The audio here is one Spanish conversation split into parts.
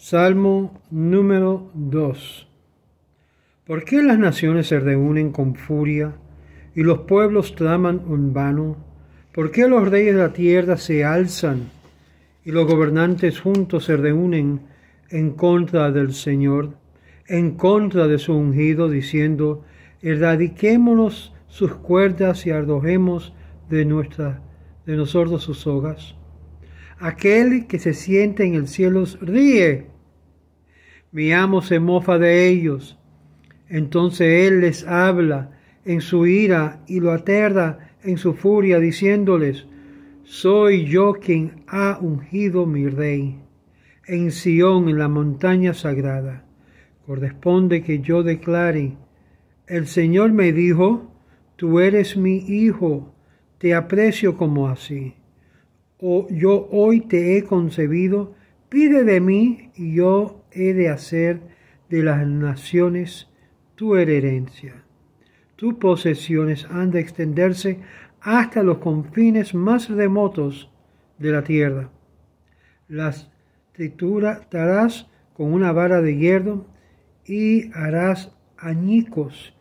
Salmo número 2. ¿Por qué las naciones se reúnen con furia y los pueblos traman en vano? ¿Por qué los reyes de la tierra se alzan y los gobernantes juntos se reúnen en contra del Señor, en contra de su ungido, diciendo, erradiquémonos sus cuerdas y arrojemos de, nuestra, de nosotros sus sogas? Aquel que se siente en el cielo ríe. Mi amo se mofa de ellos. Entonces él les habla en su ira y lo aterra en su furia, diciéndoles, Soy yo quien ha ungido mi rey. En Sión, en la montaña sagrada, corresponde que yo declare, el Señor me dijo, Tú eres mi hijo, te aprecio como así o yo hoy te he concebido, pide de mí y yo he de hacer de las naciones tu herencia. Tus posesiones han de extenderse hasta los confines más remotos de la tierra. Las triturarás con una vara de hierro y harás añicos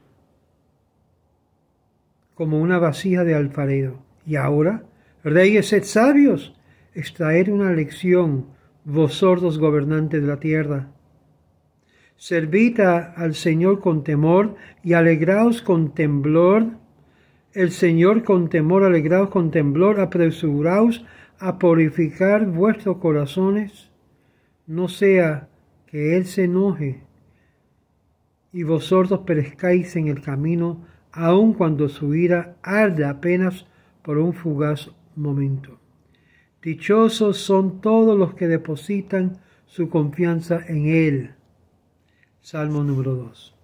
como una vasija de alfarero. Y ahora Reyes, sed sabios, extraer una lección, vos sordos gobernantes de la tierra. Servid al Señor con temor y alegraos con temblor. El Señor con temor, alegraos con temblor, apresuraos a purificar vuestros corazones. No sea que Él se enoje y vosotros perezcáis en el camino, aun cuando su ira arde apenas por un fugaz momento. Dichosos son todos los que depositan su confianza en Él. Salmo número 2.